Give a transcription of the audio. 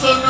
Stay